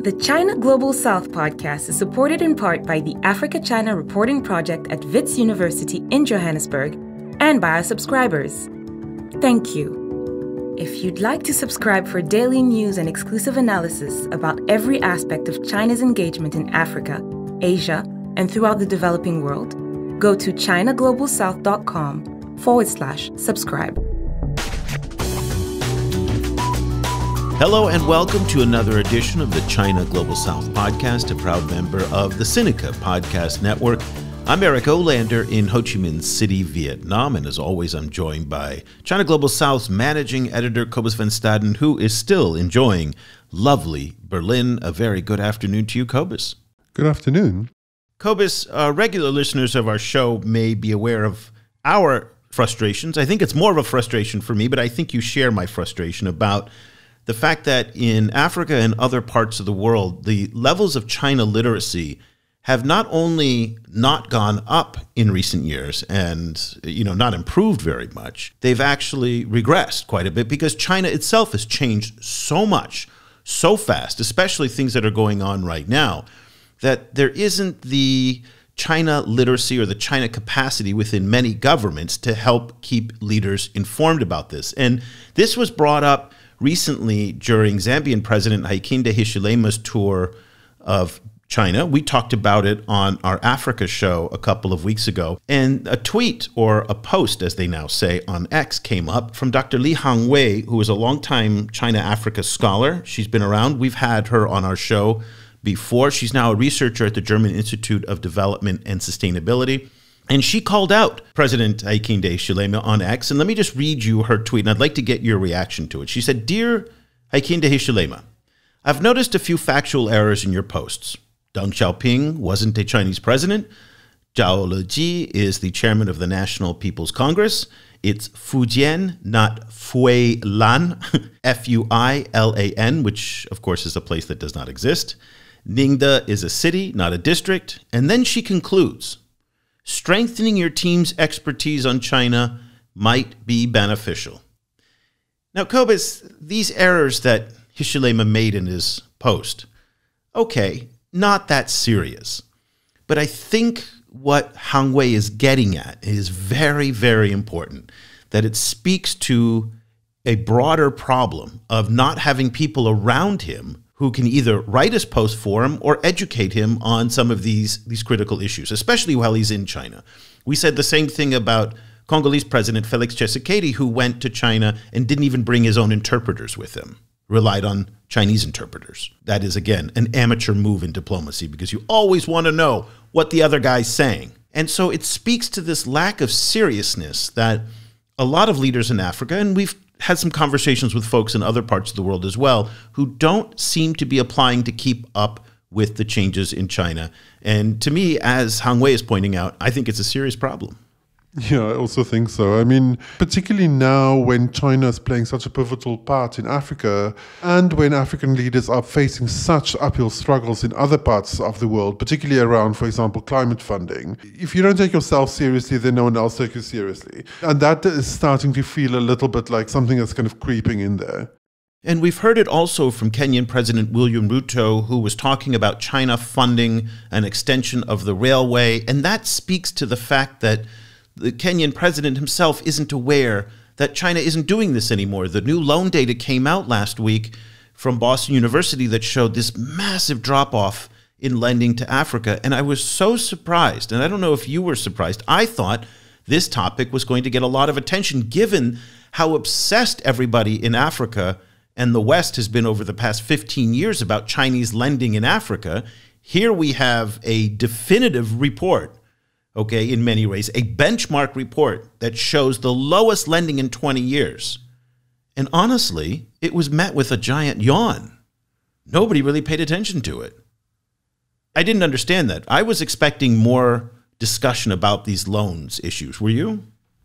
The China Global South podcast is supported in part by the Africa China Reporting Project at Wits University in Johannesburg and by our subscribers. Thank you. If you'd like to subscribe for daily news and exclusive analysis about every aspect of China's engagement in Africa, Asia, and throughout the developing world, go to ChinaGlobalSouth.com forward slash subscribe. Hello and welcome to another edition of the China Global South podcast, a proud member of the Sinica Podcast Network. I'm Eric Olander in Ho Chi Minh City, Vietnam, and as always, I'm joined by China Global South's managing editor, Cobus Van Staden, who is still enjoying lovely Berlin. A very good afternoon to you, Cobus. Good afternoon. Cobus, uh, regular listeners of our show may be aware of our frustrations. I think it's more of a frustration for me, but I think you share my frustration about the fact that in Africa and other parts of the world, the levels of China literacy have not only not gone up in recent years and you know not improved very much they've actually regressed quite a bit because China itself has changed so much so fast especially things that are going on right now that there isn't the China literacy or the China capacity within many governments to help keep leaders informed about this. And this was brought up recently during Zambian President Hakainde Hichilema's tour of China. We talked about it on our Africa show a couple of weeks ago. And a tweet or a post, as they now say, on X came up from Dr. Li Hangwei, who is a longtime China Africa scholar. She's been around. We've had her on our show before. She's now a researcher at the German Institute of Development and Sustainability. And she called out President Hakainde Hichilema on X. And let me just read you her tweet, and I'd like to get your reaction to it. She said, Dear Hakainde Hichilema, I've noticed a few factual errors in your posts. Deng Xiaoping wasn't a Chinese president. Zhao Leji is the chairman of the National People's Congress. It's Fujian, not Fui Lan, F U I L A N, which of course is a place that does not exist. Ningde is a city, not a district. And then she concludes strengthening your team's expertise on China might be beneficial. Now, Cobus, these errors that Hichilema made in his post, okay, not that serious. But I think what Hangwei is getting at is very, very important. That it speaks to a broader problem of not having people around him who can either write his post for him or educate him on some of these, these critical issues, especially while he's in China. We said the same thing about Congolese President Felix Tshisekedi, who went to China and didn't even bring his own interpreters with him, relied on Chinese interpreters. That is, again, an amateur move in diplomacy because you always want to know what the other guy's saying. And so it speaks to this lack of seriousness that a lot of leaders in Africa, and we've had some conversations with folks in other parts of the world as well, who don't seem to be applying to keep up with the changes in China. And to me, as Hang Wei is pointing out, I think it's a serious problem. Yeah, I also think so. I mean, particularly now when China is playing such a pivotal part in Africa and when African leaders are facing such uphill struggles in other parts of the world, particularly around, for example, climate funding. If you don't take yourself seriously, then no one else takes you seriously. And that is starting to feel a little bit like something that's kind of creeping in there. And we've heard it also from Kenyan President William Ruto, who was talking about China funding an extension of the railway. And that speaks to the fact that the Kenyan president himself isn't aware that China isn't doing this anymore. The new loan data came out last week from Boston University that showed this massive drop off in lending to Africa. And I was so surprised. And I don't know if you were surprised. I thought this topic was going to get a lot of attention given how obsessed everybody in Africa and the West has been over the past 15 years about Chinese lending in Africa. Here we have a definitive report okay, in many ways, a benchmark report that shows the lowest lending in 20 years. And honestly, it was met with a giant yawn. Nobody really paid attention to it. I didn't understand that. I was expecting more discussion about these loans issues. Were you?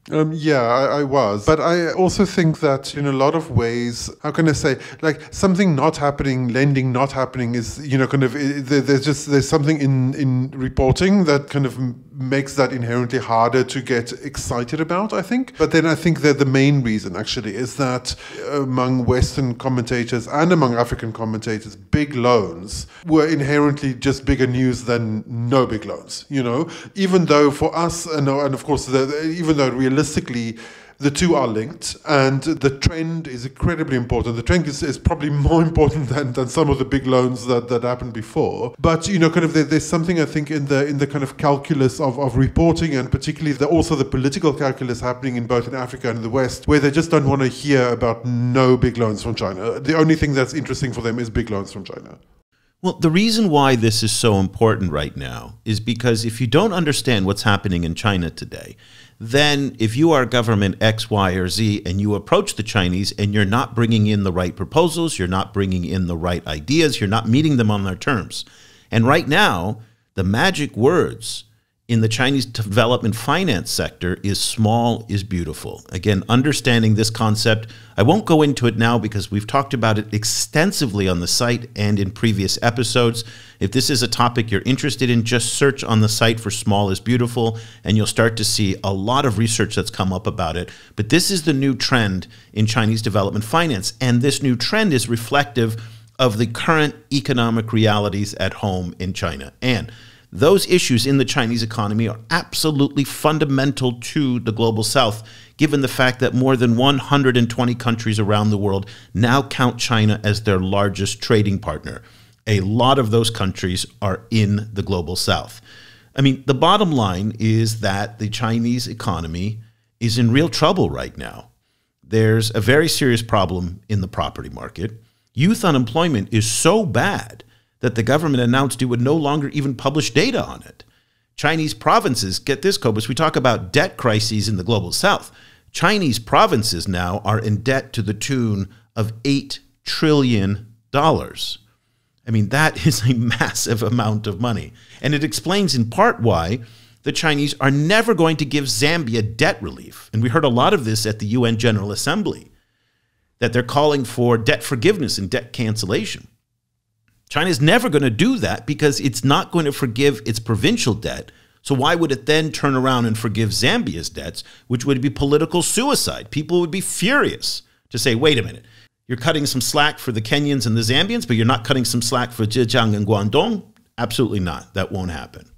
Um, yeah, I, I, was. But I also think that in a lot of ways, how can I say, like something not happening, lending not happening is, you know, kind of, there's just, there's something in, in reporting that kind of makes that inherently harder to get excited about, I think. But then I think that the main reason actually is that among Western commentators and among African commentators, big loans were inherently just bigger news than no big loans, you know, even though for us, and, and of course, the, even though realistically, the two are linked and the trend is incredibly important. The trend is, is probably more important than, than some of the big loans that, that happened before. But you know kind of there, there's something i think in the in the kind of calculus of, of reporting and particularly the, also the political calculus happening in both in africa and in the west where they just don't want to hear about no big loans from china. The only thing that's interesting for them is big loans from china. Well, the reason why this is so important right now is because if you don't understand what's happening in China today, then if you are government X, Y, or Z and you approach the Chinese and you're not bringing in the right proposals, you're not bringing in the right ideas, you're not meeting them on their terms. And right now, the magic words in the Chinese development finance sector is small is beautiful. Again, understanding this concept, I won't go into it now because we've talked about it extensively on the site and in previous episodes. If this is a topic you're interested in, just search on the site for small is beautiful and you'll start to see a lot of research that's come up about it. But this is the new trend in Chinese development finance. And this new trend is reflective of the current economic realities at home in China. And those issues in the Chinese economy are absolutely fundamental to the global south, given the fact that more than 120 countries around the world now count China as their largest trading partner. A lot of those countries are in the global south. I mean, the bottom line is that the Chinese economy is in real trouble right now. There's a very serious problem in the property market. Youth unemployment is so bad that the government announced it would no longer even publish data on it. Chinese provinces, get this, Cobus, we talk about debt crises in the global south. Chinese provinces now are in debt to the tune of $8 trillion. I mean, that is a massive amount of money. And it explains in part why the Chinese are never going to give Zambia debt relief. And we heard a lot of this at the UN General Assembly, that they're calling for debt forgiveness and debt cancellation. China's never going to do that because it's not going to forgive its provincial debt. So why would it then turn around and forgive Zambia's debts, which would be political suicide? People would be furious to say, wait a minute, you're cutting some slack for the Kenyans and the Zambians, but you're not cutting some slack for Zhejiang and Guangdong? Absolutely not. That won't happen.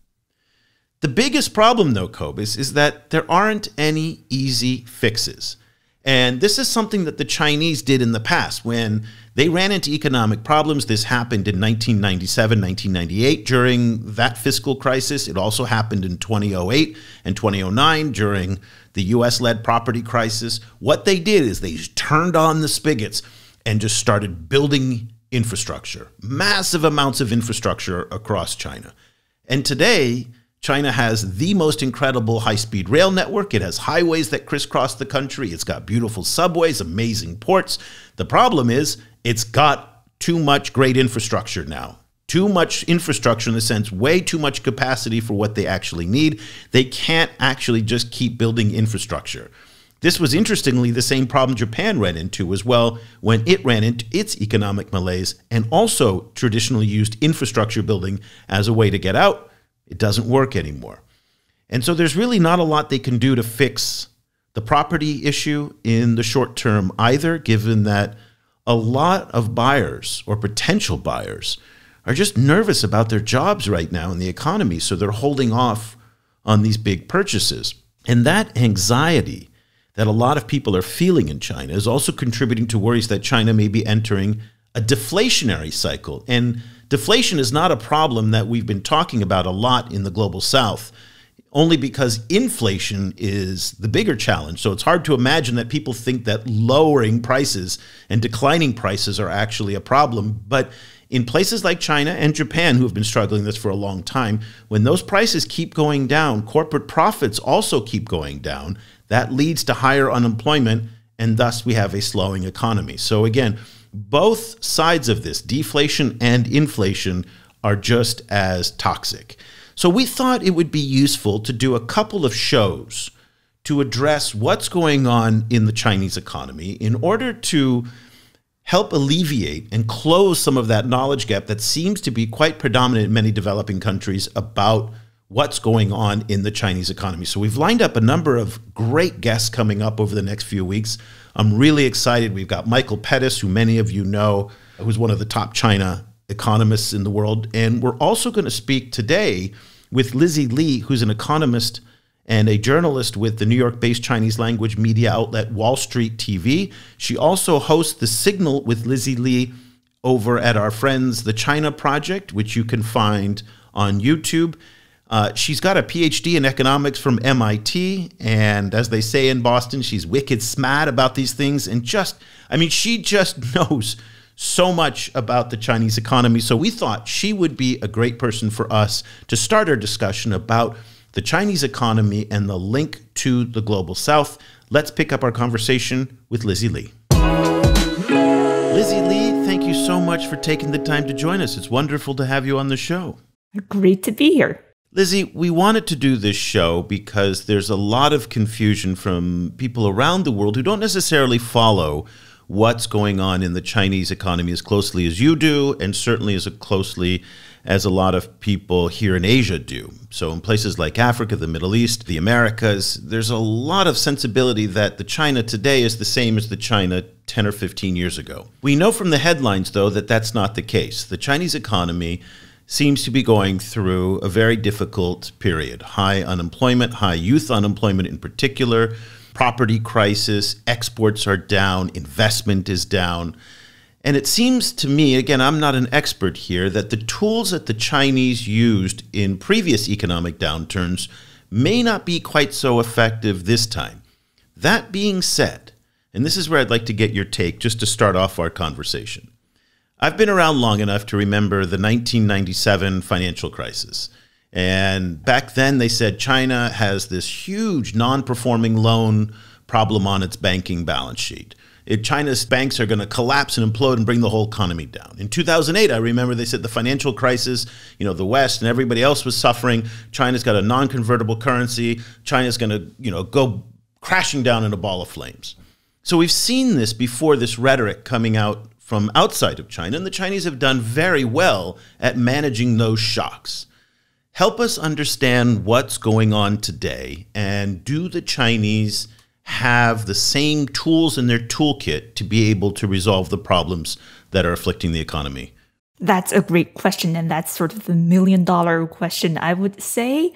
The biggest problem, though, Cobus, is that there aren't any easy fixes. And this is something that the Chinese did in the past when they ran into economic problems. This happened in 1997, 1998 during that fiscal crisis. It also happened in 2008 and 2009 during the US led property crisis. What they did is they turned on the spigots and just started building infrastructure, massive amounts of infrastructure across China. And today, China has the most incredible high speed rail network. It has highways that crisscross the country. It's got beautiful subways, amazing ports. The problem is, it's got too much great infrastructure now. Too much infrastructure in the sense, way too much capacity for what they actually need. They can't actually just keep building infrastructure. This was interestingly the same problem Japan ran into as well when it ran into its economic malaise and also traditionally used infrastructure building as a way to get out it doesn't work anymore. And so there's really not a lot they can do to fix the property issue in the short term either, given that a lot of buyers or potential buyers are just nervous about their jobs right now in the economy. So they're holding off on these big purchases. And that anxiety that a lot of people are feeling in China is also contributing to worries that China may be entering a deflationary cycle. And deflation is not a problem that we've been talking about a lot in the global south, only because inflation is the bigger challenge. So it's hard to imagine that people think that lowering prices and declining prices are actually a problem. But in places like China and Japan, who have been struggling with this for a long time, when those prices keep going down, corporate profits also keep going down. That leads to higher unemployment, and thus we have a slowing economy. So again, both sides of this, deflation and inflation, are just as toxic. So we thought it would be useful to do a couple of shows to address what's going on in the Chinese economy in order to help alleviate and close some of that knowledge gap that seems to be quite predominant in many developing countries about what's going on in the Chinese economy. So we've lined up a number of great guests coming up over the next few weeks. I'm really excited. We've got Michael Pettis, who many of you know, who's one of the top China economists in the world. And we're also going to speak today with Lizzi Lee, who's an economist and a journalist with the New York based Chinese language media outlet Wall Street TV. She also hosts The Signal with Lizzi Lee over at our friends, The China Project, which you can find on YouTube. Uh, she's got a PhD in economics from MIT, and as they say in Boston, she's wicked smart about these things. And just, I mean, she just knows so much about the Chinese economy. So we thought she would be a great person for us to start our discussion about the Chinese economy and the link to the global south. Let's pick up our conversation with Lizzi Lee. Lizzi Lee, thank you so much for taking the time to join us. It's wonderful to have you on the show. Great to be here. Lizzi, we wanted to do this show because there's a lot of confusion from people around the world who don't necessarily follow what's going on in the Chinese economy as closely as you do, and certainly as closely as a lot of people here in Asia do. So, in places like Africa, the Middle East, the Americas, there's a lot of sensibility that the China today is the same as the China 10 or 15 years ago. We know from the headlines, though, that that's not the case. The Chinese economy seems to be going through a very difficult period high unemployment, high youth unemployment in particular, property crisis, exports are down, investment is down. And it seems to me, again, I'm not an expert here, that the tools that the Chinese used in previous economic downturns may not be quite so effective this time. That being said, and this is where I'd like to get your take just to start off our conversation. I've been around long enough to remember the 1997 financial crisis. And back then, they said China has this huge non performing loan problem on its banking balance sheet. It, China's banks are going to collapse and implode and bring the whole economy down. In 2008, I remember they said the financial crisis, you know, the West and everybody else was suffering. China's got a non convertible currency. China's going to, you know, go crashing down in a ball of flames. So we've seen this before, this rhetoric coming out from outside of China, and the Chinese have done very well at managing those shocks. Help us understand what's going on today, and do the Chinese have the same tools in their toolkit to be able to resolve the problems that are afflicting the economy? That's a great question, and that's sort of the million dollar question, I would say.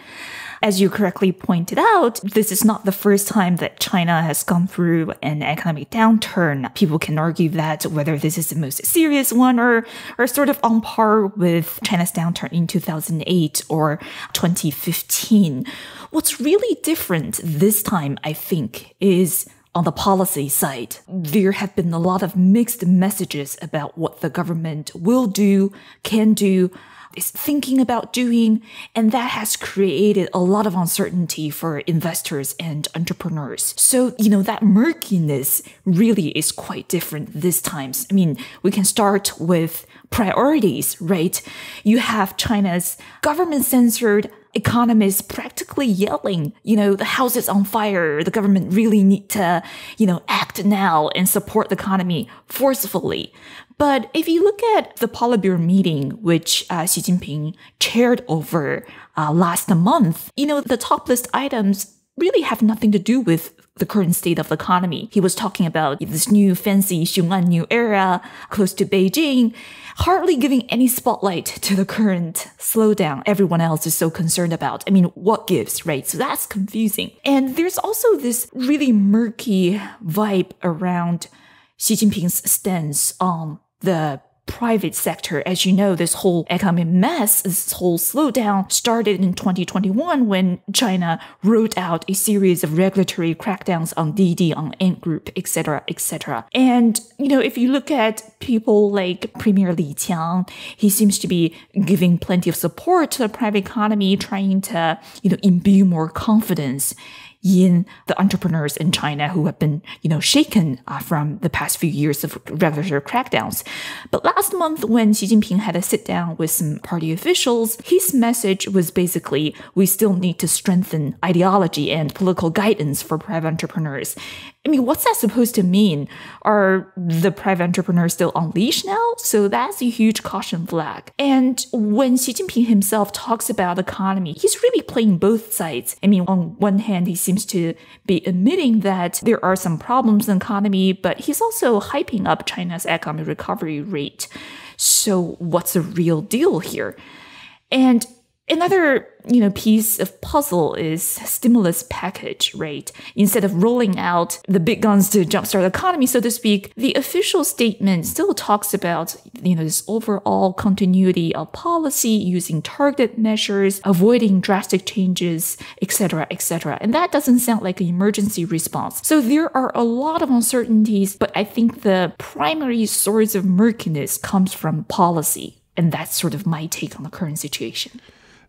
As you correctly pointed out, this is not the first time that China has gone through an economic downturn. People can argue that whether this is the most serious one or, or sort of on par with China's downturn in 2008 or 2015. What's really different this time, I think, is on the policy side, there have been a lot of mixed messages about what the government will do, can do, is thinking about doing, and that has created a lot of uncertainty for investors and entrepreneurs. So, you know, that murkiness really is quite different this time. I mean, we can start with priorities, right? You have China's government censored economists practically yelling, you know, the house is on fire. The government really need to, you know, act now and support the economy forcefully. But if you look at the Politburo meeting, which uh, Xi Jinping chaired over uh, last month, you know, the top list items really have nothing to do with the current state of the economy. He was talking about this new fancy Xiong'an New Area close to Beijing, hardly giving any spotlight to the current slowdown everyone else is so concerned about. I mean, what gives, right? So that's confusing. And there's also this really murky vibe around Xi Jinping's stance on the private sector. As you know, this whole economic mess, this whole slowdown started in 2021 when China wrote out a series of regulatory crackdowns on Didi, on Ant Group, etc., etc. And, you know, if you look at people like Premier Li Qiang, he seems to be giving plenty of support to the private economy, trying to, you know, imbue more confidence in the entrepreneurs in China who have been, you know, shaken uh, from the past few years of regulatory crackdowns. But last month, when Xi Jinping had a sit down with some party officials, his message was basically, we still need to strengthen ideology and political guidance for private entrepreneurs. I mean, what's that supposed to mean? Are the private entrepreneurs still on leash now? So that's a huge caution flag. And when Xi Jinping himself talks about economy, he's really playing both sides. I mean, on one hand, he seems to be admitting that there are some problems in the economy, but he's also hyping up China's economic recovery rate. So what's the real deal here? And Another, you know, piece of puzzle is stimulus package, right? Instead of rolling out the big guns to jumpstart the economy, so to speak, the official statement still talks about, you know, this overall continuity of policy using targeted measures, avoiding drastic changes, etc., etc. And that doesn't sound like an emergency response. So there are a lot of uncertainties, but I think the primary source of murkiness comes from policy. And that's sort of my take on the current situation.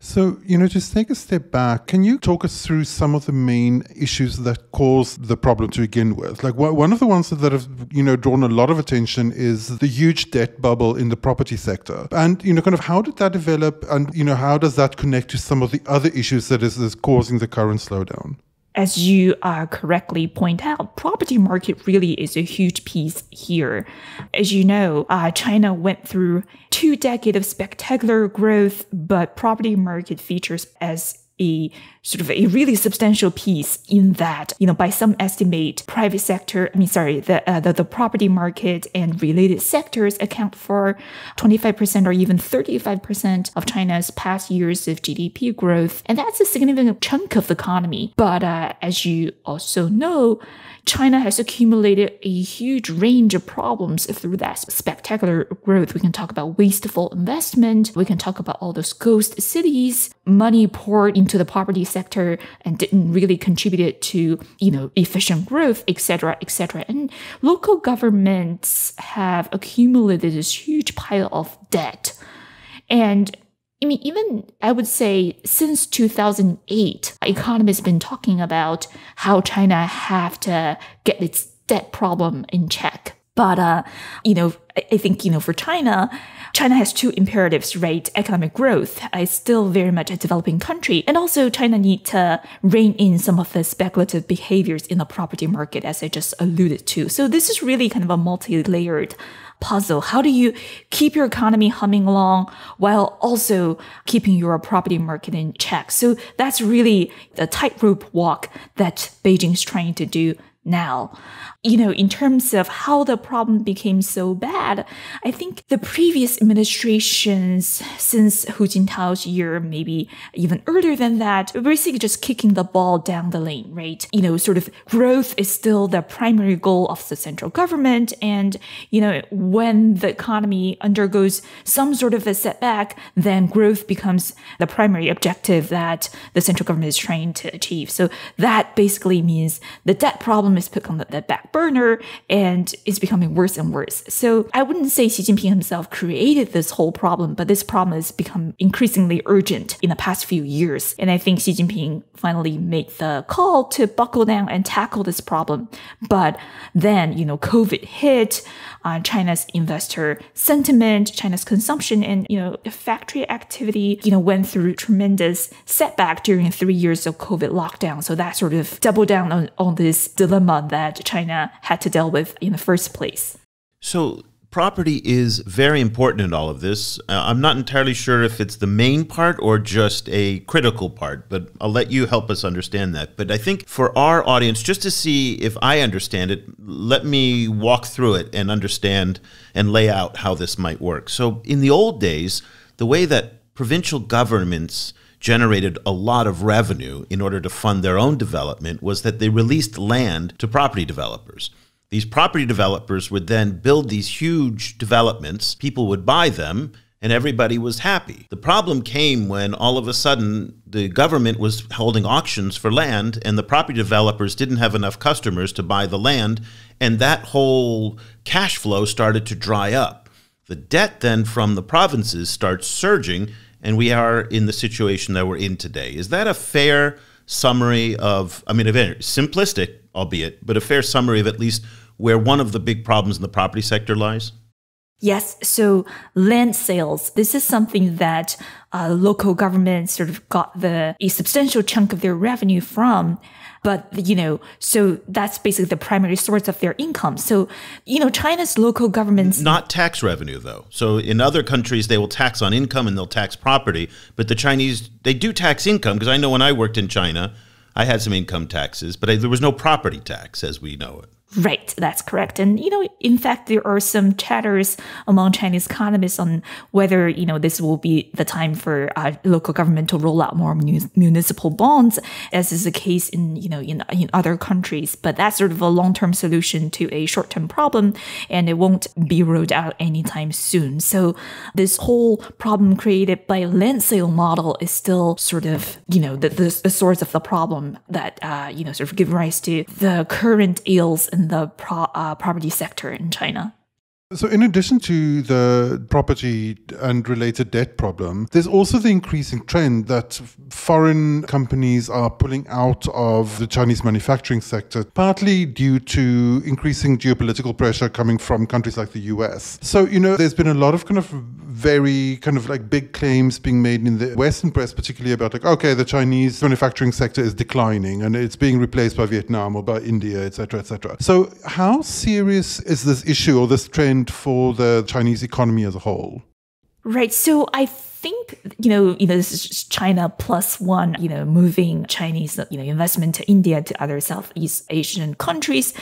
So, you know, just take a step back. Can you talk us through some of the main issues that caused the problem to begin with? Like, one of the ones that have, you know, drawn a lot of attention is the huge debt bubble in the property sector. And, you know, kind of how did that develop? And, you know, how does that connect to some of the other issues that is, is causing the current slowdown? As you uh, correctly point out, property market really is a huge piece here. As you know, uh, China went through two decades of spectacular growth, but property market features as a sort of a really substantial piece in that, you know, by some estimate, private sector, I mean, sorry, the, uh, the, the property market and related sectors account for 25% or even 35% of China's past years of GDP growth. And that's a significant chunk of the economy. But uh, as you also know, China has accumulated a huge range of problems through that spectacular growth. We can talk about wasteful investment. We can talk about all those ghost cities, money poured into the property sector and didn't really contribute to, you know, efficient growth, etc., etc. And local governments have accumulated this huge pile of debt. And I mean, even I would say since 2008, economists have been talking about how China have to get its debt problem in check. But, uh, you know, I think, you know, for China, China has two imperatives, right? Economic growth is still very much a developing country. And also China need to rein in some of the speculative behaviors in the property market, as I just alluded to. So this is really kind of a multi-layered puzzle. How do you keep your economy humming along while also keeping your property market in check? So that's really the tightrope walk that Beijing is trying to do now. You know, in terms of how the problem became so bad, I think the previous administrations, since Hu Jintao's year, maybe even earlier than that, were basically just kicking the ball down the lane, right? You know, sort of growth is still the primary goal of the central government. And, you know, when the economy undergoes some sort of a setback, then growth becomes the primary objective that the central government is trying to achieve. So that basically means the debt problem is put on the, the back burner and it's becoming worse and worse. So I wouldn't say Xi Jinping himself created this whole problem, but this problem has become increasingly urgent in the past few years. And I think Xi Jinping finally made the call to buckle down and tackle this problem. But then, you know, COVID hit, uh, China's investor sentiment, China's consumption and, you know, factory activity, you know, went through tremendous setback during three years of COVID lockdown. So that sort of doubled down on, on this dilemma that China had to deal with in the first place. So property is very important in all of this. Uh, I'm not entirely sure if it's the main part or just a critical part, but I'll let you help us understand that. But I think for our audience, just to see if I understand it, let me walk through it and understand and lay out how this might work. So in the old days, the way that provincial governments generated a lot of revenue in order to fund their own development was that they released land to property developers. These property developers would then build these huge developments, people would buy them, and everybody was happy. The problem came when all of a sudden the government was holding auctions for land and the property developers didn't have enough customers to buy the land, and that whole cash flow started to dry up. The debt then from the provinces starts surging and we are in the situation that we're in today. Is that a fair summary of, I mean, a very simplistic, albeit, but a fair summary of at least where one of the big problems in the property sector lies? Yes, so land sales, this is something that uh, local governments sort of got the a substantial chunk of their revenue from. But, you know, so that's basically the primary source of their income. So, you know, China's local governments. Not tax revenue, though. So in other countries, they will tax on income and they'll tax property. But the Chinese, they do tax income because I know when I worked in China, I had some income taxes, but I, there was no property tax as we know it. Right, that's correct. And, you know, in fact, there are some chatters among Chinese economists on whether, you know, this will be the time for uh, local government to roll out more municipal bonds, as is the case in, you know, in, in other countries. But that's sort of a long term solution to a short term problem, and it won't be rolled out anytime soon. So this whole problem created by land sale model is still sort of, you know, the, the, the source of the problem that, uh, you know, sort of give rise to the current ills in the pro- uh, property sector in China. So, in addition to the property and related debt problem, there's also the increasing trend that foreign companies are pulling out of the Chinese manufacturing sector, partly due to increasing geopolitical pressure coming from countries like the US. So, you know, there's been a lot of kind of very kind of like big claims being made in the Western press, particularly about like, okay, the Chinese manufacturing sector is declining and it's being replaced by Vietnam or by India, etc., etc. So, how serious is this issue or this trend? For the Chinese economy as a whole? Right. So I think you know you know this is China plus one you know moving Chinese you know investment to India to other Southeast Asian countries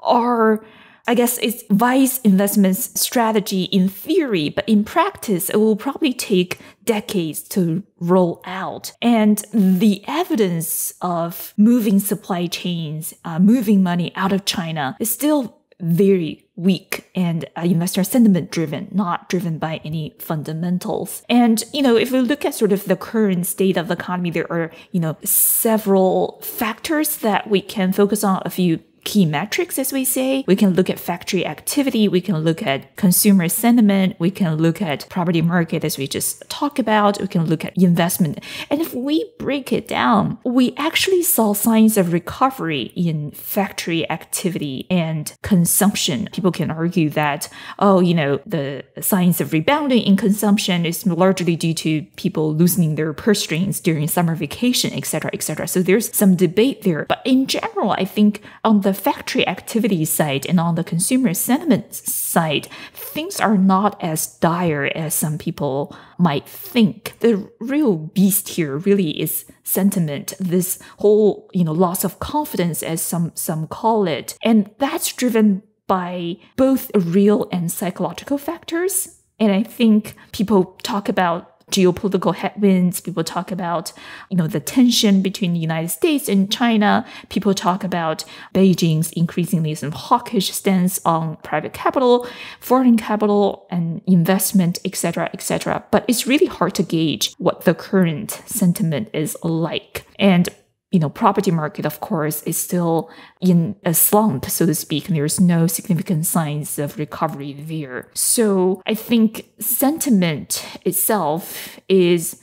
are I guess it's wise investment strategy in theory, but in practice, it will probably take decades to roll out. And the evidence of moving supply chains, uh, moving money out of China is still very weak and uh, investor sentiment driven, not driven by any fundamentals. And, you know, if we look at sort of the current state of the economy, there are, you know, several factors that we can focus on a few key metrics, as we say. We can look at factory activity. We can look at consumer sentiment. We can look at property market, as we just talked about. We can look at investment. And if we break it down, we actually saw signs of recovery in factory activity and consumption. People can argue that, oh, you know, the signs of rebounding in consumption is largely due to people loosening their purse strings during summer vacation, etc., etc. So there's some debate there. But in general, I think on the factory activity side and on the consumer sentiment side, things are not as dire as some people might think. The real beast here really is sentiment, this whole, you know, loss of confidence as some some call it. And that's driven by both real and psychological factors. And I think people talk about geopolitical headwinds. People talk about, you know, the tension between the United States and China. People talk about Beijing's increasingly sort of hawkish stance on private capital, foreign capital, and investment, etc., etc. But it's really hard to gauge what the current sentiment is like. And you know, property market, of course, is still in a slump, so to speak. And there's no significant signs of recovery there. So I think sentiment itself is,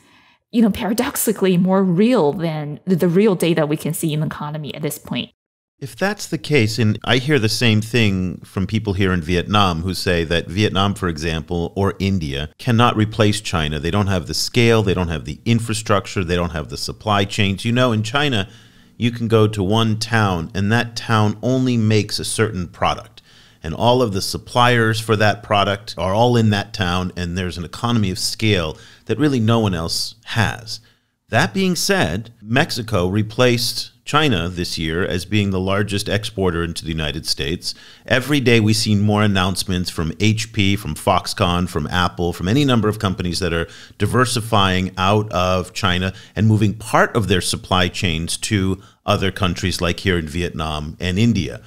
you know, paradoxically more real than the real data we can see in the economy at this point. If that's the case, and I hear the same thing from people here in Vietnam who say that Vietnam, for example, or India cannot replace China. They don't have the scale, they don't have the infrastructure, they don't have the supply chains. You know, in China, you can go to one town and that town only makes a certain product. And all of the suppliers for that product are all in that town, and there's an economy of scale that really no one else has. That being said, Mexico replaced China this year as being the largest exporter into the United States. Every day we see more announcements from HP, from Foxconn, from Apple, from any number of companies that are diversifying out of China and moving part of their supply chains to other countries like here in Vietnam and India.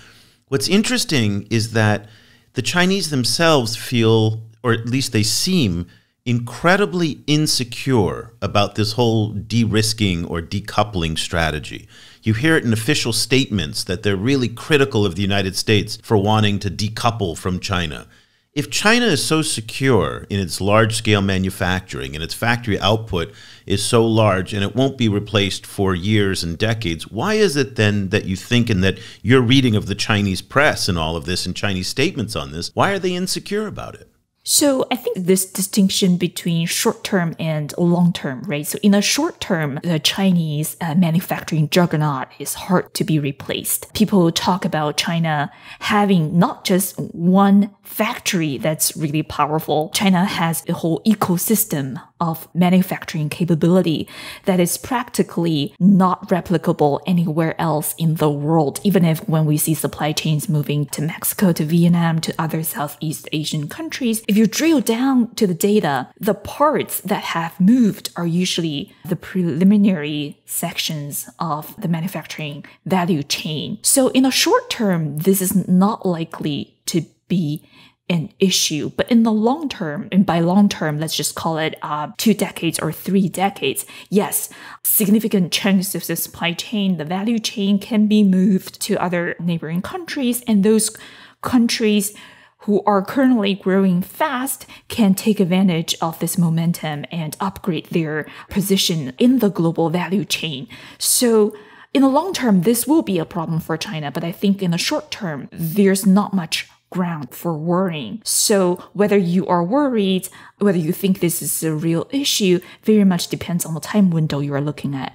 What's interesting is that the Chinese themselves feel, or at least they seem, incredibly insecure about this whole de risking or decoupling strategy. You hear it in official statements that they're really critical of the United States for wanting to decouple from China. If China is so secure in its large scale manufacturing and its factory output is so large and it won't be replaced for years and decades, why is it then that you think and that your reading of the Chinese press and all of this and Chinese statements on this, why are they insecure about it? So I think this distinction between short term and long term, right? So in the short term, the Chinese uh, manufacturing juggernaut is hard to be replaced. People talk about China having not just one factory that's really powerful. China has a whole ecosystem of manufacturing capability that is practically not replicable anywhere else in the world, even if when we see supply chains moving to Mexico, to Vietnam, to other Southeast Asian countries, if you drill down to the data, the parts that have moved are usually the preliminary sections of the manufacturing value chain. So in the short term, this is not likely to be an issue. But in the long term, and by long term, let's just call it uh, two decades or three decades, yes, significant chunks of the supply chain, the value chain can be moved to other neighboring countries, and those countries who are currently growing fast can take advantage of this momentum and upgrade their position in the global value chain. So in the long term, this will be a problem for China, but I think in the short term, there's not much ground for worrying. So whether you are worried, whether you think this is a real issue, very much depends on the time window you are looking at.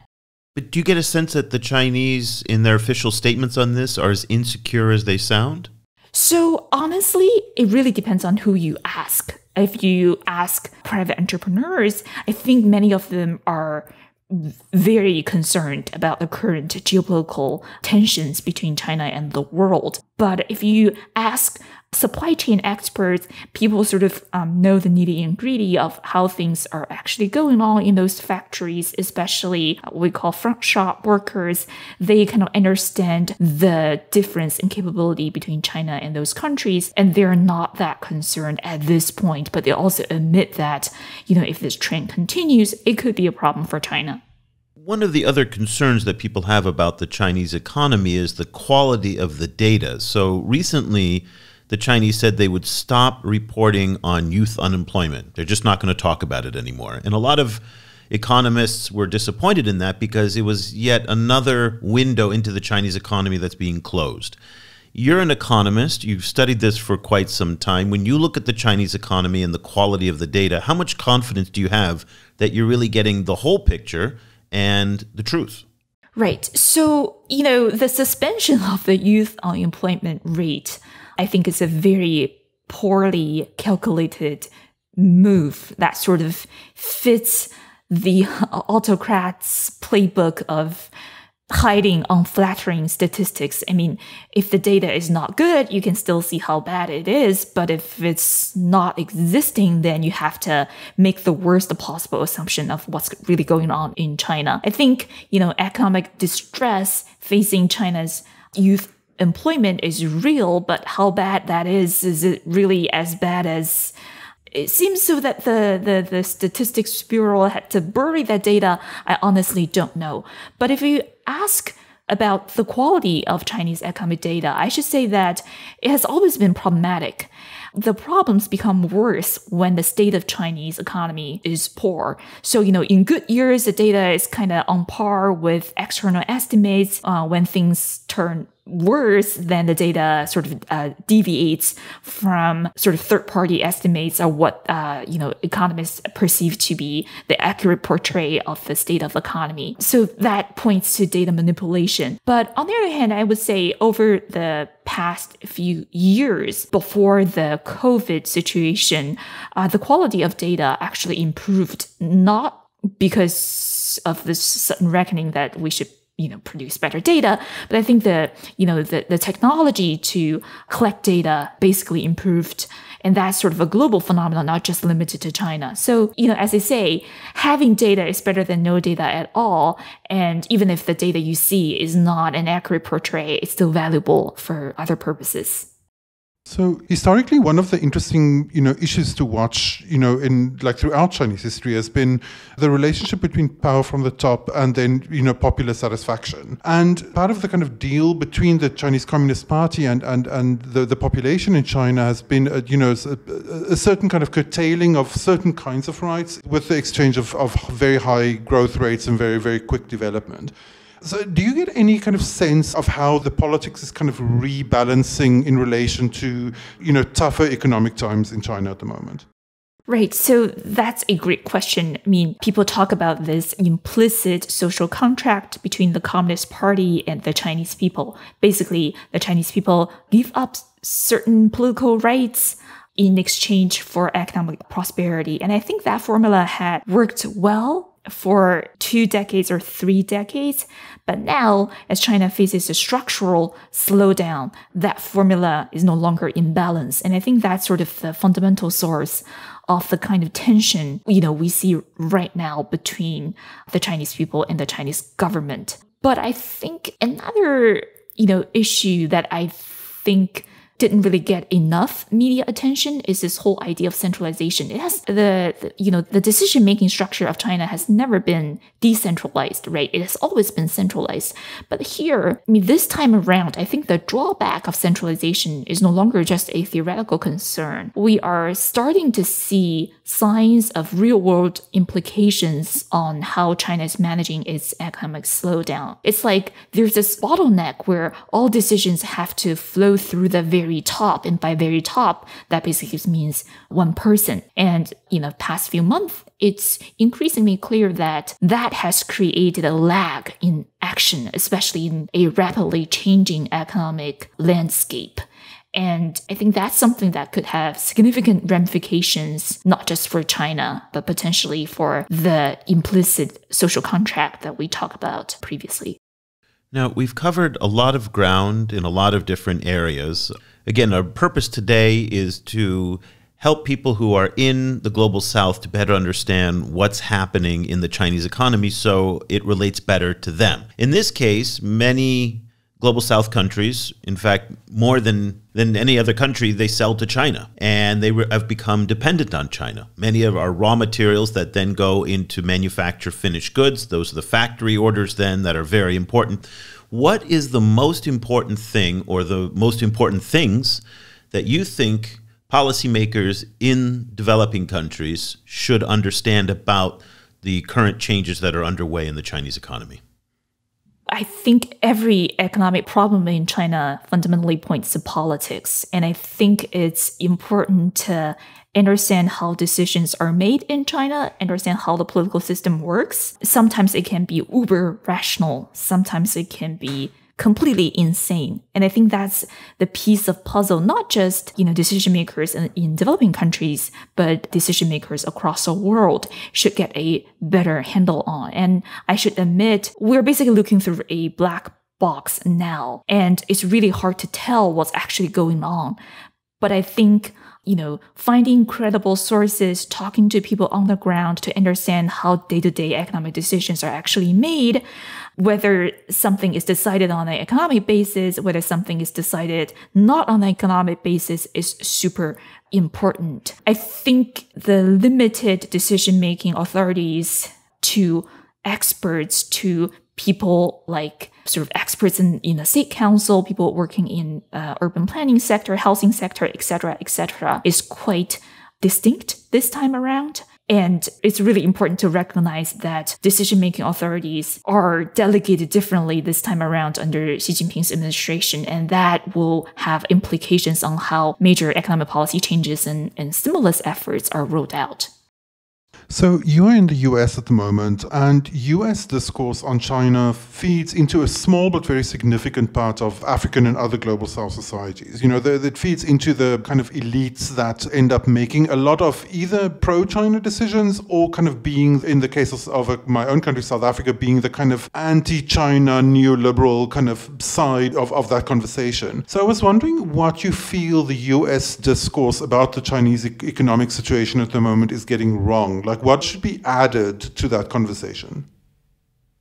But do you get a sense that the Chinese, in their official statements on this, are as insecure as they sound? So honestly, it really depends on who you ask. If you ask private entrepreneurs, I think many of them are very concerned about the current geopolitical tensions between China and the world. But if you ask supply chain experts, people sort of um, know the nitty and gritty of how things are actually going on in those factories, especially what we call front shop workers. They kind of understand the difference in capability between China and those countries, and they're not that concerned at this point. But they also admit that, you know, if this trend continues, it could be a problem for China. One of the other concerns that people have about the Chinese economy is the quality of the data. So recently, the Chinese said they would stop reporting on youth unemployment. They're just not going to talk about it anymore. And a lot of economists were disappointed in that because it was yet another window into the Chinese economy that's being closed. You're an economist, you've studied this for quite some time. When you look at the Chinese economy and the quality of the data, how much confidence do you have that you're really getting the whole picture? and the truth. Right. So, you know, the suspension of the youth unemployment rate, I think is a very poorly calculated move that sort of fits the autocrats' playbook of hiding unflattering statistics. I mean, if the data is not good, you can still see how bad it is. But if it's not existing, then you have to make the worst possible assumption of what's really going on in China. I think, you know, economic distress facing China's youth employment is real, but how bad that is, is it really as bad as it seems so that the, the, the statistics bureau had to bury that data. I honestly don't know. But if you ask about the quality of Chinese economic data, I should say that it has always been problematic. The problems become worse when the state of Chinese economy is poor. So, you know, in good years, the data is kind of on par with external estimates. Uh, when things turn worse than the data sort of uh, deviates from sort of third party estimates of what uh, you know economists perceive to be the accurate portray of the state of the economy. So that points to data manipulation. But on the other hand i would say over the past few years before the covid situation uh, the quality of data actually improved not because of this sudden reckoning that we should you know produce better data. But i think the you know the, the technology to collect data basically improved and that's sort of a global phenomenon not just limited to china. So you know as i say having data is better than no data at all. And even if the data you see is not an accurate portray it's still valuable for other purposes so historically, one of the interesting, you know, issues to watch, you know, in like throughout Chinese history has been the relationship between power from the top and then, you know, popular satisfaction. And part of the kind of deal between the Chinese Communist Party and and and the, the population in China has been, a, you know, a, uh, a, certain kind of curtailing of certain kinds of rights with the exchange of, of very high growth rates and very very quick development. So, do you get any kind of sense of how the politics is kind of rebalancing in relation to, you know, tougher economic times in China at the moment? Right. So that's a great question. I mean, people talk about this implicit social contract between the Communist Party and the Chinese people. Basically, the Chinese people give up certain political rights in exchange for economic prosperity. And I think that formula had worked well for two decades or three decades. But now, as China faces a structural slowdown, that formula is no longer in balance. And I think that's sort of the fundamental source of the kind of tension, you know, we see right now between the Chinese people and the Chinese government. But I think another, you know, issue that I think didn't really get enough media attention is this whole idea of centralization. It has the, the you know the decision making structure of China has never been decentralized, right? It has always been centralized. But here, I mean, this time around, I think the drawback of centralization is no longer just a theoretical concern. We are starting to see signs of real world implications on how China is managing its economic slowdown. It's like there's this bottleneck where all decisions have to flow through the very top. And by very top, that basically means one person. And in the past few months, it's increasingly clear that that has created a lag in action, especially in a rapidly changing economic landscape. And I think that's something that could have significant ramifications, not just for China, but potentially for the implicit social contract that we talked about previously. Now, we've covered a lot of ground in a lot of different areas. Again, our purpose today is to help people who are in the global south to better understand what's happening in the Chinese economy so it relates better to them. In this case, many global south countries, in fact, more than than any other country, they sell to China and they have become dependent on China. Many of our raw materials that then go into manufacture finished goods, those are the factory orders then that are very important what is the most important thing or the most important things that you think policymakers in developing countries should understand about the current changes that are underway in the Chinese economy? I think every economic problem in China fundamentally points to politics. And I think it's important to understand how decisions are made in China, understand how the political system works. Sometimes it can be uber rational, sometimes it can be completely insane. And I think that's the piece of puzzle, not just, you know, decision makers in, in, developing countries, but decision makers across the world should get a better handle on. And I should admit, we're basically looking through a black box now, and it's really hard to tell what's actually going on. But I think you know, finding credible sources, talking to people on the ground to understand how day to day economic decisions are actually made, whether something is decided on an economic basis, whether something is decided not on an economic basis is super important. I think the limited decision making authorities to experts to people like sort of experts in, in the state council, people working in uh, urban planning sector, housing sector, etc., etc., is quite distinct this time around. And it's really important to recognize that decision making authorities are delegated differently this time around under Xi Jinping's administration. And that will have implications on how major economic policy changes and, and stimulus efforts are rolled out. So you are in the US at the moment, and US discourse on China feeds into a small but very significant part of African and other global South societies. You know, it feeds into the kind of elites that end up making a lot of either pro-China decisions or kind of being, in the case of my own country, South Africa, being the kind of anti-China neoliberal kind of side of, of that conversation. So I was wondering what you feel the US discourse about the Chinese e- economic situation at the moment is getting wrong. Like, what should be added to that conversation?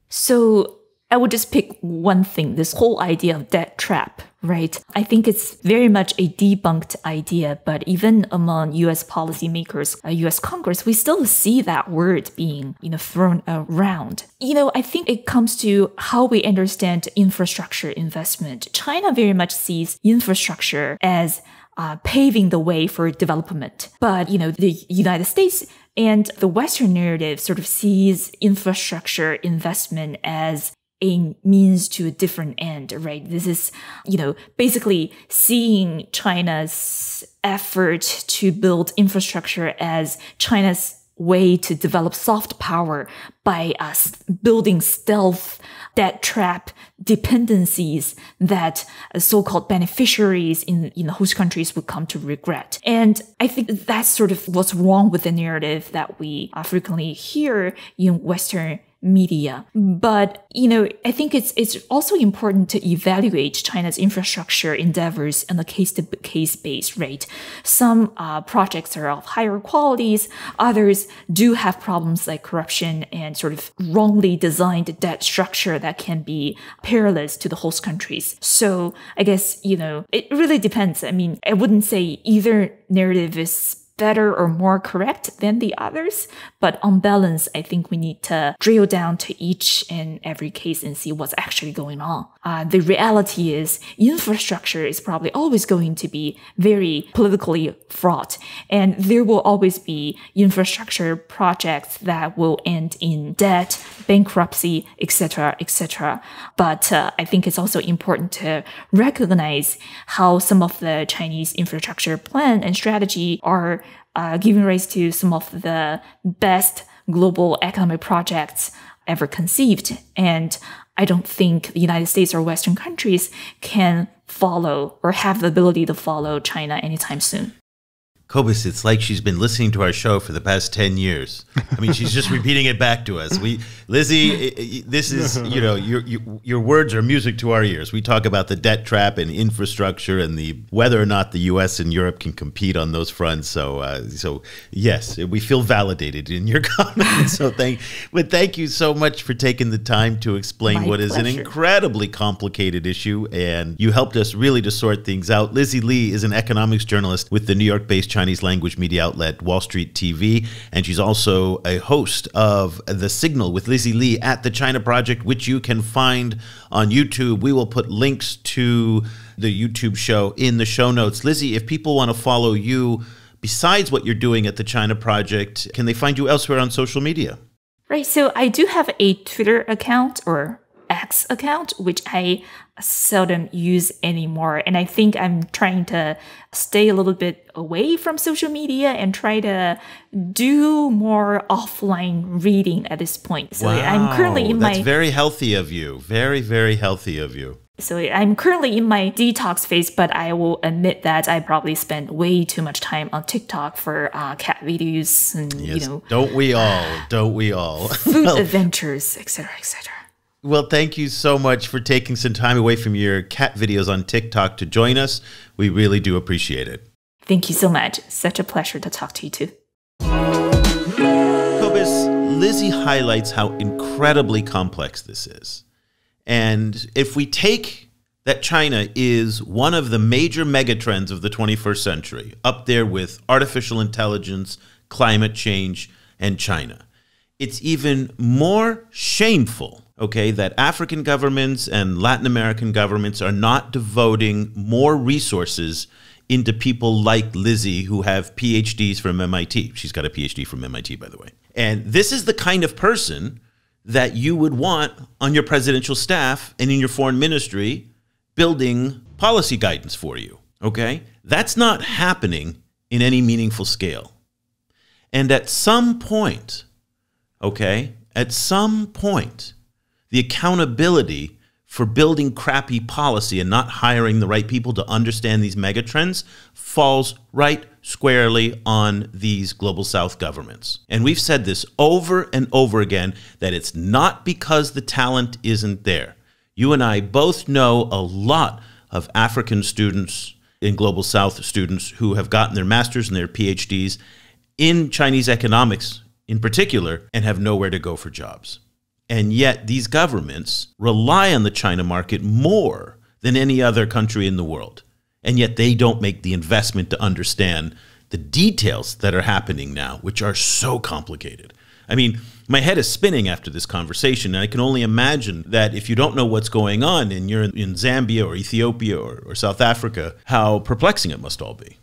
So, I would just pick one thing this whole idea of debt trap, right? I think it's very much a debunked idea, but even among US policymakers, uh, US Congress, we still see that word being, you know, thrown around. You know, I think it comes to how we understand infrastructure investment. China very much sees infrastructure as uh, paving the way for development. But, you know, the United States and the Western narrative sort of sees infrastructure investment as a means to a different end, right? This is, you know, basically seeing China's effort to build infrastructure as China's way to develop soft power by uh, us building stealth debt trap dependencies that uh, so-called beneficiaries in, in the host countries would come to regret. And I think that's sort of what's wrong with the narrative that we uh, frequently hear in Western media. But, you know, I think it's, it's also important to evaluate China's infrastructure endeavors on a case to case base rate. Some uh, projects are of higher qualities. Others do have problems like corruption and sort of wrongly designed debt structure that can be perilous to the host countries. So I guess, you know, it really depends. I mean, I wouldn't say either narrative is better or more correct than the others. But on balance, I think we need to drill down to each and every case and see what's actually going on. Uh, the reality is infrastructure is probably always going to be very politically fraught. And there will always be infrastructure projects that will end in debt, bankruptcy, etc., etc. But uh, I think it's also important to recognize how some of the Chinese infrastructure plan and strategy are uh, giving rise to some of the best global economic projects ever conceived. And I don't think the United States or Western countries can follow or have the ability to follow China anytime soon. Cobus, it's like she's been listening to our show for the past 10 years. I mean, she's just repeating it back to us. We, Lizzi, this is, you know, your, your words are music to our ears. We talk about the debt trap and infrastructure and the whether or not the U.S. and Europe can compete on those fronts. So, uh, so yes, we feel validated in your comments. so thank, but thank you so much for taking the time to explain My what is pleasure. an incredibly complicated issue. And you helped us really to sort things out. Lizzi Lee is an economics journalist with the New York-based Chinese language media outlet Wall Street TV, and she's also a host of The Signal with Lizzi Lee at the China Project, which you can find on YouTube. We will put links to the YouTube show in the show notes. Lizzi, if people want to follow you besides what you're doing at the China Project, can they find you elsewhere on social media? Right. So I do have a Twitter account or X account, which I seldom use anymore. And I think I'm trying to stay a little bit away from social media and try to do more offline reading at this point. So I'm currently in That's my very healthy of you. Very, very healthy of you. so I'm currently in my detox phase, but I will admit that I probably spend way too much time on TikTok for uh, cat videos and Yes. you know don't we all? Don't we all? food adventures, etc., etc. well, thank you so much for taking some time away from your cat videos on TikTok to join us. We really do appreciate it. Thank you so much. Such a pleasure to talk to you too. Cobus, Lizzi highlights how incredibly complex this is. And if we take that China is one of the major megatrends of the 21st century, up there with artificial intelligence, climate change, and China, it's even more shameful, okay, that African governments and Latin American governments are not devoting more resources into people like Lizzi who have PhDs from MIT. She's got a PhD from MIT, by the way. And this is the kind of person that you would want on your presidential staff and in your foreign ministry building policy guidance for you, okay? That's not happening in any meaningful scale. And at some point, okay, at some point, the accountability for building crappy policy and not hiring the right people to understand these megatrends falls right squarely on these global south governments. And we've said this over and over again that it's not because the talent isn't there. You and I both know a lot of African students in global south students who have gotten their masters and their PhDs in Chinese economics in particular and have nowhere to go for jobs. And yet, these governments rely on the China market more than any other country in the world. And yet, they don't make the investment to understand the details that are happening now, which are so complicated. I mean, my head is spinning after this conversation, and I can only imagine that if you don't know what's going on and you're in, Zambia or Ethiopia or, or South Africa, how perplexing it must all be.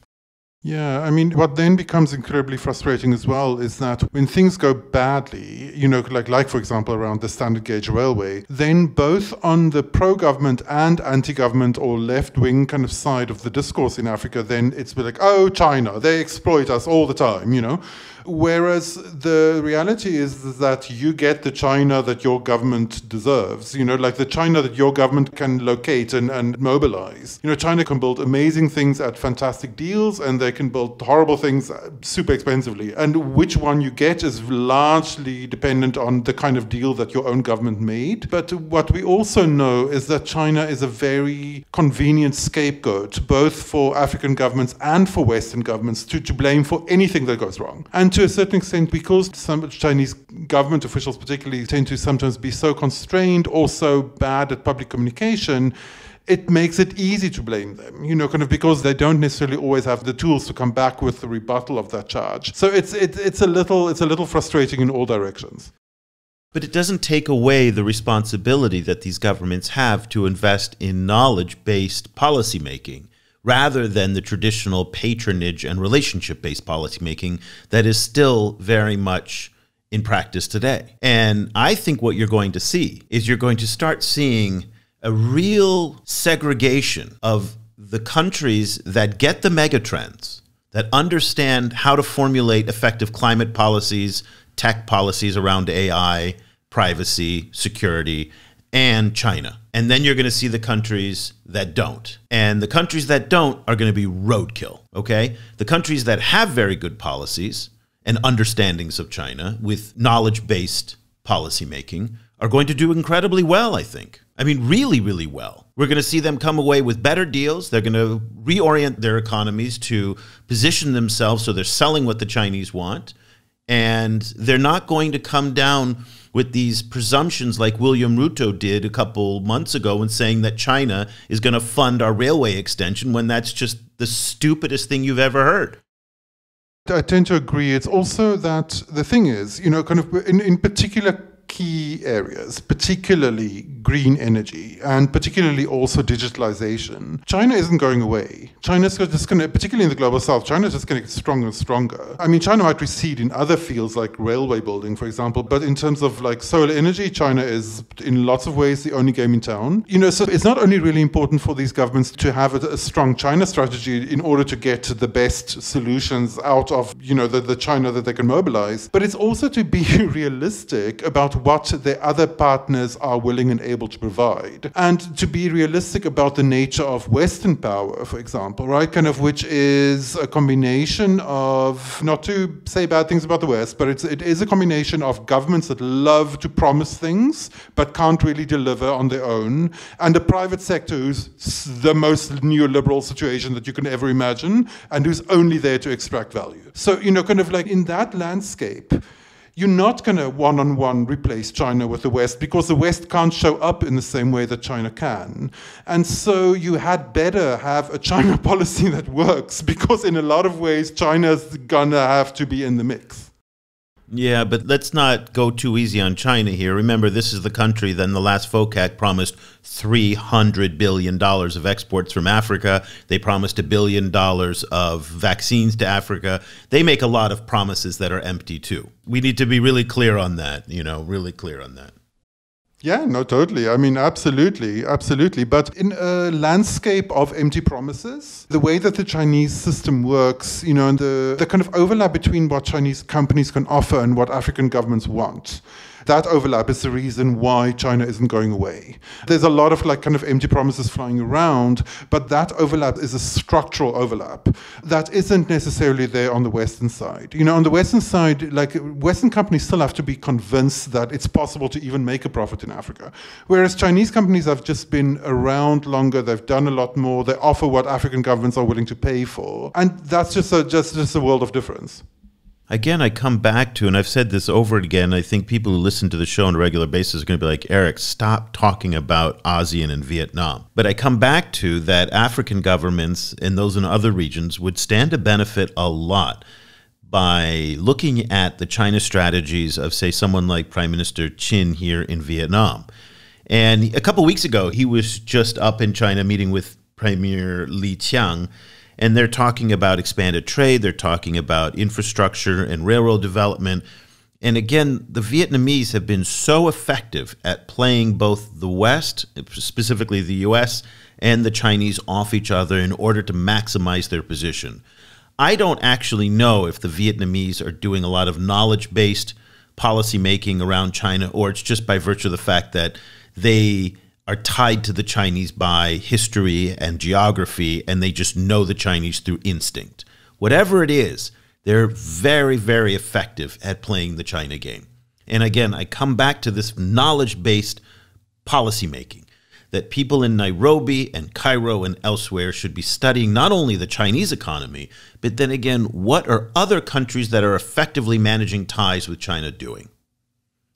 Yeah, I mean, what then becomes incredibly frustrating as well is that when things go badly, you know, like, like for example, around the standard gauge railway, then both on the pro government and anti government or left wing kind of side of the discourse in Africa, then it's like, oh, China, they exploit us all the time, you know. Whereas the reality is that you get the China that your government deserves, you know, like the China that your government can locate and, and mobilize. You know, China can build amazing things at fantastic deals and they can build horrible things super expensively. And which one you get is largely dependent on the kind of deal that your own government made. But what we also know is that China is a very convenient scapegoat, both for African governments and for Western governments, to, to blame for anything that goes wrong. And to a certain extent, because some Chinese government officials, particularly, tend to sometimes be so constrained or so bad at public communication, it makes it easy to blame them, you know, kind of because they don't necessarily always have the tools to come back with the rebuttal of that charge. So it's it, it's a little it's a little frustrating in all directions. But it doesn't take away the responsibility that these governments have to invest in knowledge based policymaking rather than the traditional patronage and relationship based policymaking that is still very much in practice today. And I think what you're going to see is you're going to start seeing a real segregation of the countries that get the megatrends, that understand how to formulate effective climate policies, tech policies around AI, privacy, security, and China. And then you're going to see the countries that don't. And the countries that don't are going to be roadkill, okay? The countries that have very good policies and understandings of China with knowledge based policymaking are going to do incredibly well, I think. I mean, really, really well. We're going to see them come away with better deals. They're going to reorient their economies to position themselves so they're selling what the Chinese want. And they're not going to come down with these presumptions like William Ruto did a couple months ago in saying that China is going to fund our railway extension when that's just the stupidest thing you've ever heard. I tend to agree. It's also that the thing is, you know, kind of in, in particular key areas, particularly green energy and particularly also digitalization, China isn't going away. China's just going to, particularly in the global south, China's just going to get stronger and stronger. I mean, China might recede in other fields like railway building, for example, but in terms of like solar energy, China is in lots of ways the only game in town. You know, so it's not only really important for these governments to have a, a strong China strategy in order to get the best solutions out of, you know, the, the China that they can mobilize, but it's also to be realistic about what the other partners are willing and able to provide. And to be realistic about the nature of Western power, for example, right? Kind of which is a combination of, not to say bad things about the West, but it's, it is a combination of governments that love to promise things but can't really deliver on their own, and a private sector who's the most neoliberal situation that you can ever imagine and who's only there to extract value. So, you know, kind of like in that landscape, you're not going to one on one replace China with the West because the West can't show up in the same way that China can. And so you had better have a China policy that works because, in a lot of ways, China's going to have to be in the mix. Yeah, but let's not go too easy on China here. Remember, this is the country that the last FOCAC promised $300 billion of exports from Africa. They promised a billion dollars of vaccines to Africa. They make a lot of promises that are empty, too. We need to be really clear on that, you know, really clear on that. Yeah, no, totally. I mean, absolutely, absolutely. But in a landscape of empty promises, the way that the Chinese system works, you know, and the, the kind of overlap between what Chinese companies can offer and what African governments want that overlap is the reason why China isn't going away. There's a lot of like kind of empty promises flying around, but that overlap is a structural overlap that isn't necessarily there on the Western side. You know, on the Western side, like Western companies still have to be convinced that it's possible to even make a profit in Africa. Whereas Chinese companies have just been around longer, they've done a lot more, they offer what African governments are willing to pay for. And that's just a just, just a world of difference again, I come back to, and I've said this over and again. I think people who listen to the show on a regular basis are going to be like, Eric, stop talking about ASEAN and Vietnam. But I come back to that African governments and those in other regions would stand to benefit a lot by looking at the China strategies of, say, someone like Prime Minister Chinh here in Vietnam. And a couple weeks ago, he was just up in China meeting with Premier Li Qiang and they're talking about expanded trade, they're talking about infrastructure and railroad development. And again, the Vietnamese have been so effective at playing both the West, specifically the US, and the Chinese off each other in order to maximize their position. I don't actually know if the Vietnamese are doing a lot of knowledge based policy making around China, or it's just by virtue of the fact that they are tied to the Chinese by history and geography, and they just know the Chinese through instinct. Whatever it is, they're very, very effective at playing the China game. And again, I come back to this knowledge based policymaking that people in Nairobi and Cairo and elsewhere should be studying not only the Chinese economy, but then again, what are other countries that are effectively managing ties with China doing?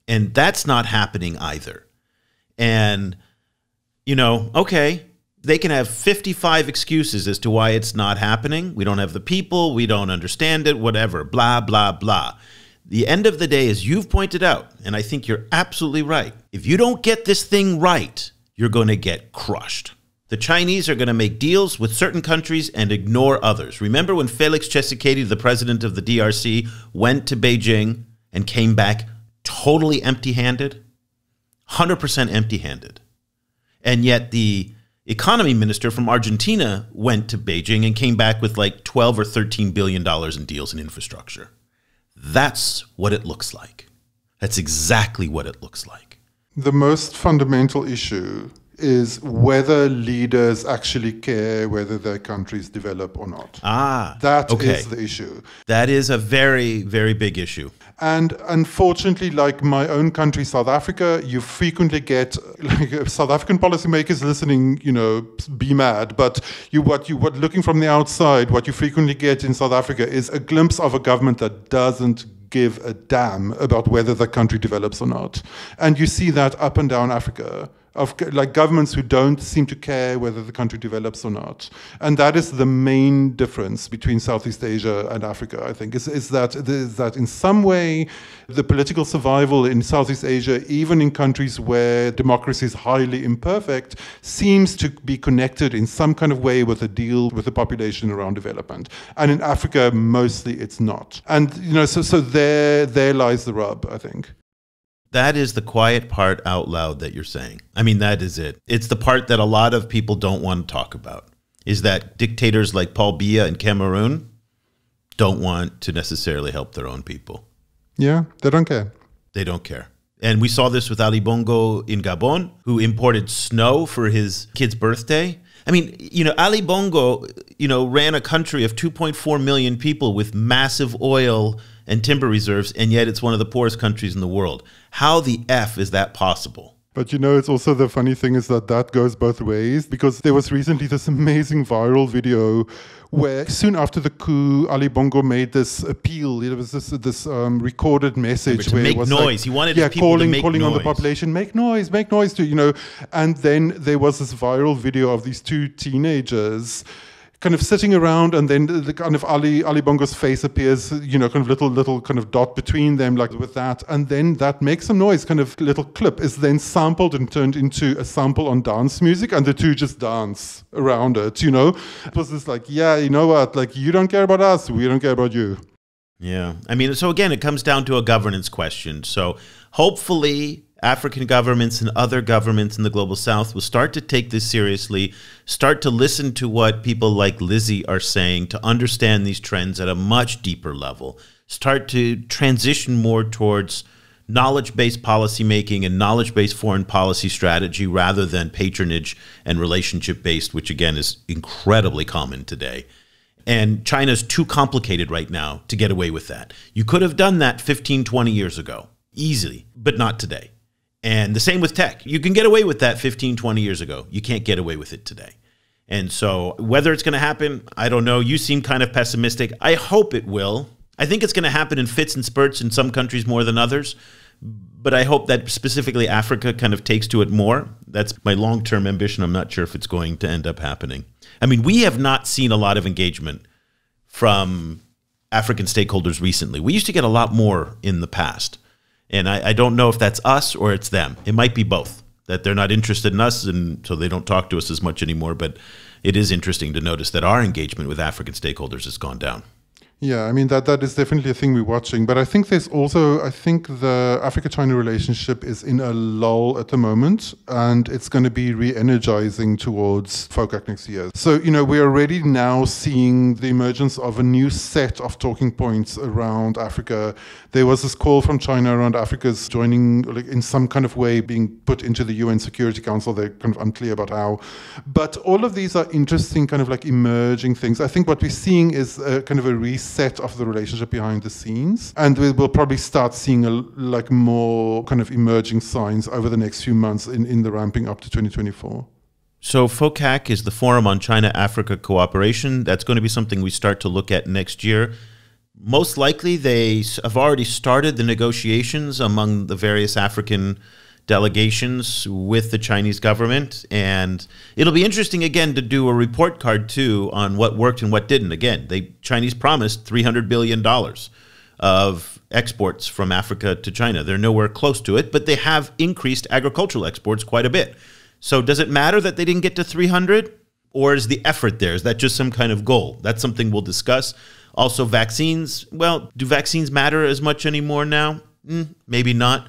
And that's not happening either. And, you know, okay, they can have 55 excuses as to why it's not happening. We don't have the people, we don't understand it, whatever, blah, blah, blah. The end of the day, as you've pointed out, and I think you're absolutely right, if you don't get this thing right, you're going to get crushed. The Chinese are going to make deals with certain countries and ignore others. Remember when Felix Tshisekedi, the president of the DRC, went to Beijing and came back totally empty handed? 100% empty handed. And yet the economy minister from Argentina went to Beijing and came back with like 12 or 13 billion dollars in deals in infrastructure. That's what it looks like. That's exactly what it looks like. The most fundamental issue is whether leaders actually care whether their countries develop or not. Ah, That is okay. the issue. That is a very, very big issue. And unfortunately, like my own country, South Africa, you frequently get like South African policymakers listening, you know, be mad. But you, what you, what looking from the outside, what you frequently get in South Africa is a glimpse of a government that doesn't give a damn about whether the country develops or not. And you see that up and down Africa of like governments who don't seem to care whether the country develops or not. And that is the main difference between Southeast Asia and Africa, I think, is, is that is that in some way the political survival in Southeast Asia, even in countries where democracy is highly imperfect, seems to be connected in some kind of way with a deal with the population around development. And in Africa, mostly it's not. And you know, so so there there lies the rub, I think. That is the quiet part out loud that you're saying. I mean, that is it. It's the part that a lot of people don't want to talk about. Is that dictators like Paul Biya in Cameroon don't want to necessarily help their own people. Yeah, they don't care. They don't care. And we saw this with Ali Bongo in Gabon, who imported snow for his kid's birthday. I mean, you know, Ali Bongo, you know, ran a country of 2.4 million people with massive oil and timber reserves, and yet it's one of the poorest countries in the world. How the F is that possible? But you know, it's also the funny thing is that that goes both ways because there was recently this amazing viral video where soon after the coup, Ali Bongo made this appeal. There was this this um, recorded message where make it was noise. Like, he wanted yeah, people calling to make calling noise. on the population, make noise, make noise, to you know. And then there was this viral video of these two teenagers kind of sitting around and then the, kind of Ali Ali Bongo's face appears, you know, kind of little little kind of dot between them like with that. And then that makes some noise, kind of little clip is then sampled and turned into a sample on dance music and the two just dance around it, you know. It was just like, yeah, you know what, like you don't care about us, we don't care about you. Yeah. I mean, so again, it comes down to a governance question. So hopefully, African governments and other governments in the global south will start to take this seriously, start to listen to what people like Lizzi are saying to understand these trends at a much deeper level, start to transition more towards knowledge based policymaking and knowledge based foreign policy strategy rather than patronage and relationship based, which again is incredibly common today. And China's too complicated right now to get away with that. You could have done that 15, 20 years ago, easily, but not today. And the same with tech. You can get away with that 15, 20 years ago. You can't get away with it today. And so, whether it's going to happen, I don't know. You seem kind of pessimistic. I hope it will. I think it's going to happen in fits and spurts in some countries more than others. But I hope that specifically Africa kind of takes to it more. That's my long term ambition. I'm not sure if it's going to end up happening. I mean, we have not seen a lot of engagement from African stakeholders recently. We used to get a lot more in the past. And I, I don't know if that's us or it's them. It might be both. that they're not interested in us, and so they don't talk to us as much anymore. But it is interesting to notice that our engagement with African stakeholders has gone down. Yeah, I mean that that is definitely a thing we're watching. But I think there's also I think the Africa-China relationship is in a lull at the moment, and it's going to be re-energizing towards FOCAC next year. So you know we're already now seeing the emergence of a new set of talking points around Africa. There was this call from China around Africa's joining, like in some kind of way, being put into the UN Security Council. They're kind of unclear about how, but all of these are interesting, kind of like emerging things. I think what we're seeing is kind of a reset set of the relationship behind the scenes. And we will probably start seeing a, like more kind of emerging signs over the next few months in, in the ramping up to 2024. So, FOCAC is the Forum on China Africa Cooperation. That's going to be something we start to look at next year. Most likely, they have already started the negotiations among the various African delegations with the Chinese government. And it'll be interesting again to do a report card too on what worked and what didn't. Again, the Chinese promised $300 billion of exports from Africa to China. They're nowhere close to it, but they have increased agricultural exports quite a bit. So does it matter that they didn't get to 300? Or is the effort there? Is that just some kind of goal? That's something we'll discuss. Also, vaccines. Well, do vaccines matter as much anymore now? Mm, maybe not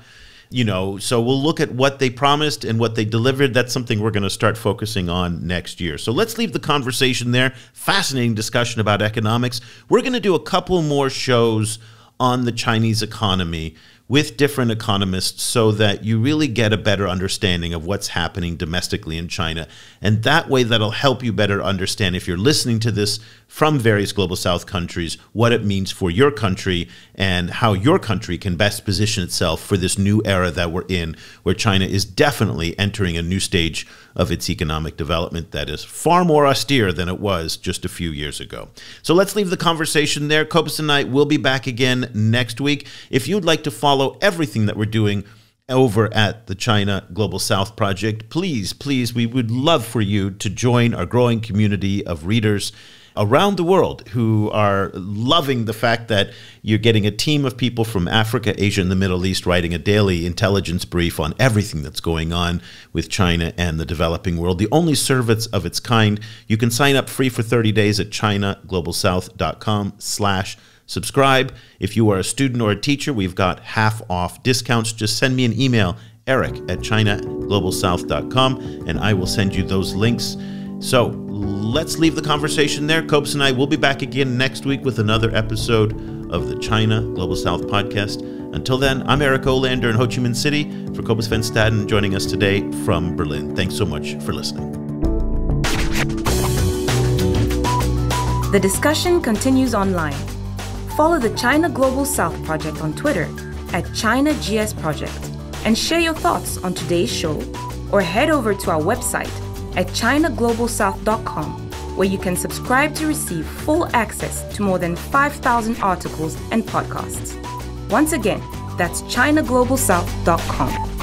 you know, so we'll look at what they promised and what they delivered. That's something we're going to start focusing on next year. So let's leave the conversation there. Fascinating discussion about economics. We're going to do a couple more shows on the Chinese economy with different economists so that you really get a better understanding of what's happening domestically in China. And that way, that'll help you better understand if you're listening to this from various global south countries, what it means for your country and how your country can best position itself for this new era that we're in, where China is definitely entering a new stage of its economic development that is far more austere than it was just a few years ago. So let's leave the conversation there. Cobus and I will be back again next week. If you'd like to follow everything that we're doing, over at the China Global South Project, please, please, we would love for you to join our growing community of readers around the world who are loving the fact that you're getting a team of people from Africa, Asia, and the Middle East writing a daily intelligence brief on everything that's going on with China and the developing world. The only service of its kind. You can sign up free for 30 days at chinaglobalsouth.com slash subscribe. If you are a student or a teacher, we've got half off discounts. Just send me an email, eric at chinaglobalsouth.com, and I will send you those links. So let's leave the conversation there. Cobus and I will be back again next week with another episode of the China Global South podcast. Until then, I'm Eric Olander in Ho Chi Minh City for Cobus Van Staden joining us today from Berlin. Thanks so much for listening. The discussion continues online. Follow the China Global South Project on Twitter at China GS Project and share your thoughts on today's show or head over to our website at ChinaGlobalSouth.com, where you can subscribe to receive full access to more than 5,000 articles and podcasts. Once again, that's ChinaGlobalSouth.com.